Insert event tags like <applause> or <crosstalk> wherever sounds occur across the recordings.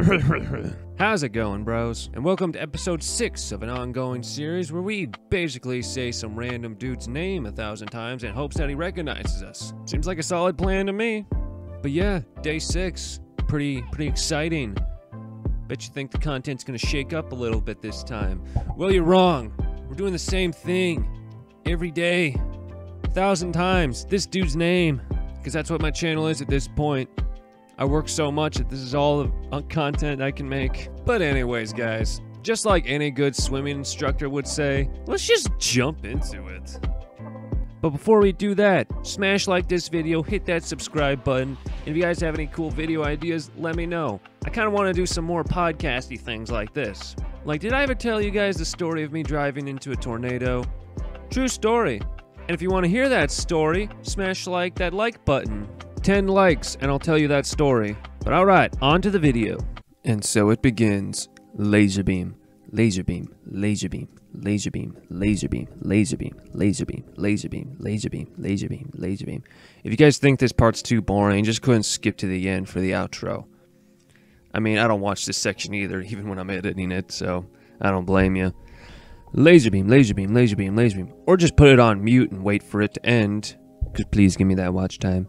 <laughs> How's it going, bros? And welcome to episode 6 of an ongoing series where we basically say some random dude's name a thousand times in hopes that he recognizes us. Seems like a solid plan to me. But yeah, day 6. Pretty pretty exciting. Bet you think the content's gonna shake up a little bit this time. Well, you're wrong. We're doing the same thing every day, a thousand times. This dude's name, because that's what my channel is at this point. I work so much that this is all the uh, content I can make. But anyways, guys, just like any good swimming instructor would say, let's just jump into it. But before we do that, smash like this video, hit that subscribe button. And if you guys have any cool video ideas, let me know. I kind of want to do some more podcasty things like this. Like, did I ever tell you guys the story of me driving into a tornado? True story. And if you want to hear that story, smash like that like button. 10 likes and I'll tell you that story. But alright, on to the video. And so it begins. Laser beam, laser beam, laser beam, laser beam, laser beam, laser beam, laser beam, laser beam, laser beam, laser beam, laser beam. If you guys think this part's too boring, just and skip to the end for the outro. I mean, I don't watch this section either, even when I'm editing it, so I don't blame you. Laser beam, laser beam, laser beam, laser beam. Or just put it on mute and wait for it to end. Because please give me that watch time.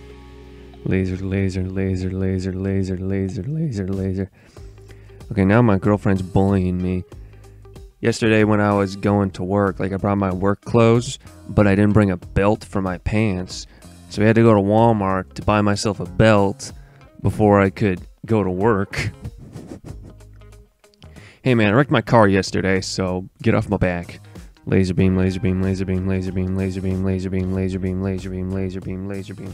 Laser, laser, laser, laser, laser, laser, laser, laser. Okay, now my girlfriend's bullying me. Yesterday when I was going to work, like I brought my work clothes, but I didn't bring a belt for my pants. So I had to go to Walmart to buy myself a belt before I could go to work. hey man, I wrecked my car yesterday, so get off my back. Laser beam, laser beam, laser beam, laser beam, laser beam, laser beam, laser beam, laser beam, laser beam, laser beam. Laser beam,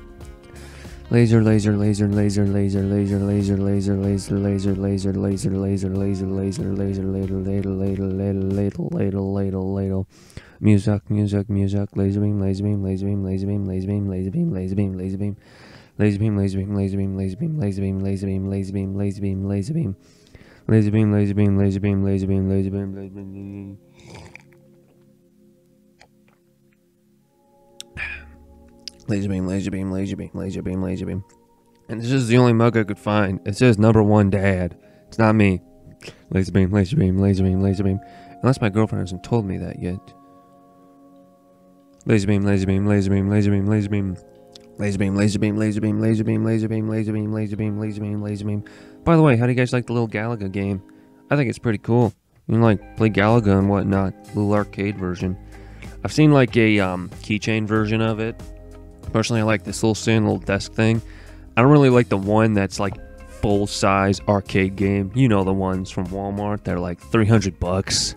Laser, laser, laser, laser, laser, laser, laser, laser, laser, laser, laser, laser, laser, laser, laser, laser, ladle, ladle, ladle, ladle, ladle, ladle, ladle, ladle. Music, music, music, laser beam, laser beam, laser beam, laser beam, laser beam, laser beam, laser beam, laser beam. Laser beam, laser beam, laser beam, laser beam, laser beam, laser beam, laser beam, laser beam, laser beam. Laser beam, laser beam, laser beam, laser beam, laser beam, laser beam. Laser beam, laser beam, laser beam, laser beam, laser beam. Laser beam. And this is the only mug I could find. It says number one dad. It's not me. Laser beam, laser beam, laser beam, laser beam. Unless my girlfriend hasn't told me that yet. Laser beam, laser beam, laser beam, laser beam, laser beam. Laser beam, laser beam, laser beam, laser beam, laser beam, laser beam, laser beam, laser beam, laser beam. By the way, how do you guys like the little Galaga game? I think it's pretty cool. You can like play Galaga and whatnot. Little arcade version. I've seen like a um, keychain version of it. Personally, I like this little stand, little desk thing. I don't really like the one that's like full size arcade game. You know the ones from Walmart. They're like 300 bucks.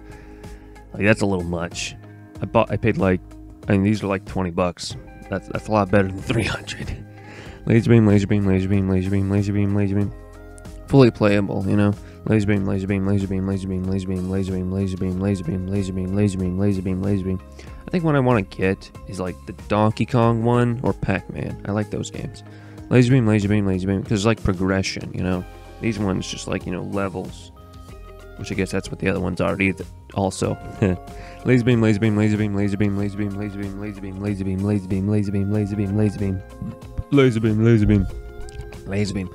Like that's a little much. I bought. I paid like. I mean, these are like 20 bucks. That's that's a lot better than <laughs> 300. Laser beam, laser beam, laser beam, laser beam, laser beam, laser beam. Fully playable, you know. Laser beam, laser beam, laser beam, laser beam, laser beam, laser beam, laser beam, laser beam, laser beam, laser beam, laser beam, laser beam. I think what I want to get is like the Donkey Kong one or Pac-Man. I like those games. Laser beam, laser beam, laser beam, because it's like progression, you know. These ones just like you know levels, which I guess that's what the other ones are either. Also, laser beam, laser beam, laser beam, laser beam, laser beam, laser beam, laser beam, laser beam, laser beam, laser beam, laser beam, laser beam, laser beam, laser beam, laser beam.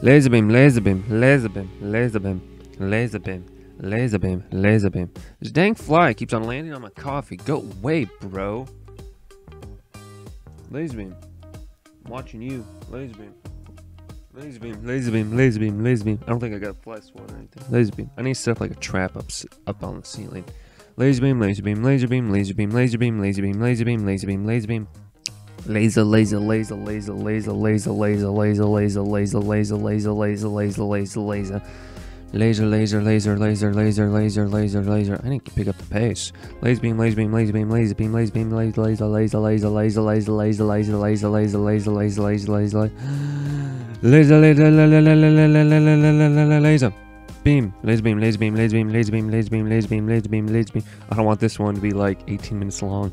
Laser beam, laser beam, laser beam, laser beam, laser beam, laser beam, laser beam. This dang fly keeps on landing on my coffee. Go away, bro. Laser beam. I'm watching you. Laser beam. Laser beam, laser beam, laser beam, laser beam. I don't think I got a fly swatter or anything. Laser beam. I need to set up like a trap up up on the ceiling. Laser beam, laser beam, laser beam, laser beam, laser beam, laser beam, laser beam, laser beam, laser beam. Laser, laser, laser, laser, laser, laser, laser, laser, laser, laser, laser, laser, laser, laser, laser, laser. Laser, laser, laser, laser, laser, laser, laser, laser. I need to pick up the pace. Laser beam, laser beam, laser beam, laser beam, laser beam, laser, laser, laser, laser, laser, laser, laser, laser, laser, laser, laser, laser, laser, laser, laser, laser, laser. Beam, laser beam, laser beam, laser beam, laser beam, laser beam, laser beam, laser beam, laser beam. I don't want this one to be like 18 minutes long.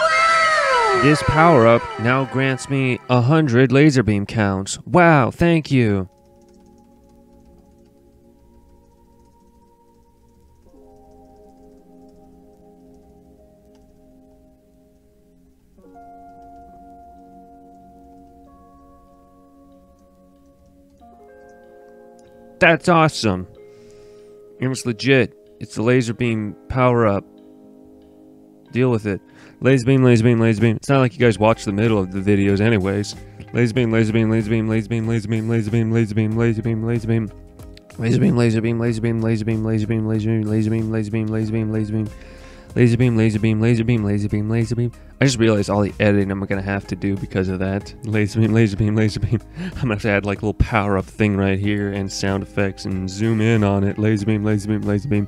This power up now grants me a hundred laser beam counts. Wow, thank you. That's awesome. It was legit. It's the laser beam power up. Deal with it. Laser beam, laser beam, laser beam. It's not like you guys watch the middle of the videos anyways. Laser beam, laser beam, laser beam, laser beam, laser beam, laser beam, laser beam, laser beam, laser beam. Laser beam, laser beam, laser beam, laser beam, laser beam, laser beam, laser beam, laser beam, laser beam, laser beam. Laser beam, laser beam, laser beam, laser beam, laser beam. I just realized all the editing I'm gonna have to do because of that. Laser beam, laser beam, laser beam. I'm gonna have to add like a little power up thing right here and sound effects and zoom in on it. Laser beam, laser beam, laser beam.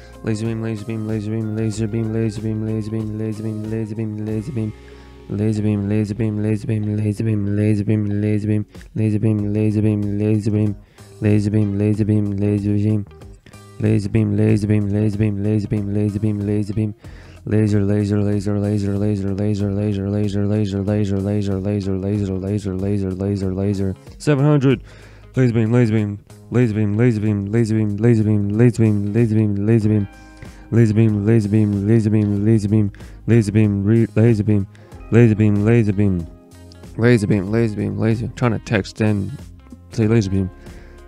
Laser beam, laser beam, laser beam, laser beam, laser beam, laser beam, laser beam, laser beam, laser beam. Laser beam, laser beam, laser beam, laser beam, laser beam, laser beam, laser beam, laser beam, laser beam, laser beam, laser beam, laser beam, laser beam, laser beam, laser beam, laser beam, laser beam, laser beam, laser, laser, laser, laser, laser, laser, laser, laser, laser, laser, laser, laser, laser, laser, laser, laser, laser, seven hundred, laser beam, laser beam, laser beam, laser beam, laser beam, laser beam, laser beam, laser beam, laser beam, laser beam, laser beam, laser beam, laser beam, laser beam, laser beam, laser beam, laser beam, laser beam, laser beam, laser. Trying to text and say laser beam.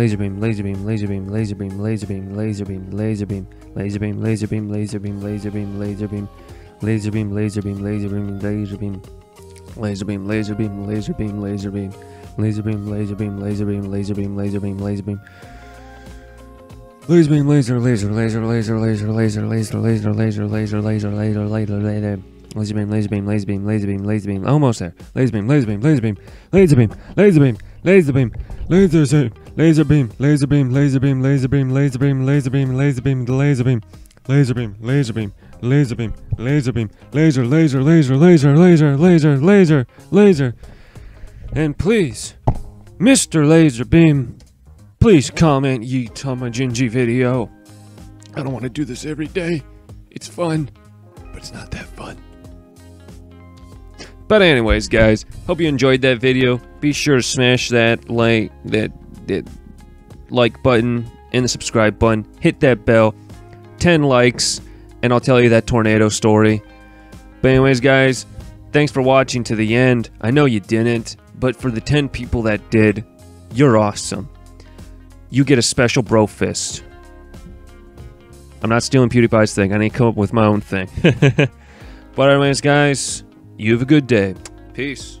Laser beam, laser beam, laser beam, laser beam, laser beam, laser beam, laser beam, laser beam, laser beam, laser beam, laser beam, laser beam, laser beam, laser beam, laser beam, laser beam. Laser beam, laser beam, laser beam, laser beam, laser beam, laser beam, laser beam, laser beam, laser beam, laser beam. Laser beam, laser, laser, laser, laser, laser, laser, laser, laser, laser, laser, laser, laser, laser, laser. Laser beam, laser beam, laser beam, laser beam, laser beam. Almost there. Laser beam, laser beam, laser beam, laser beam, laser beam, laser beam, laser beam, laser beam, laser beam, laser beam, laser beam, laser beam, laser beam, laser beam, laser beam, the laser beam, laser beam, laser beam, laser beam, laser beam, laser, laser, laser, laser, laser, laser, laser, laser. And please, Mr. LazarBeam, please comment on my Gingy video. I don't want to do this every day. It's fun, but it's not that fun. But anyways, guys, hope you enjoyed that video. Be sure to smash that like that that like button and the subscribe button. Hit that bell. 10 likes and I'll tell you that tornado story. But anyways, guys, thanks for watching to the end. I know you didn't, but for the 10 people that did, you're awesome. You get a special bro fist. I'm not stealing PewDiePie's thing. I need to come up with my own thing. <laughs> but anyways, guys, you have a good day. Peace.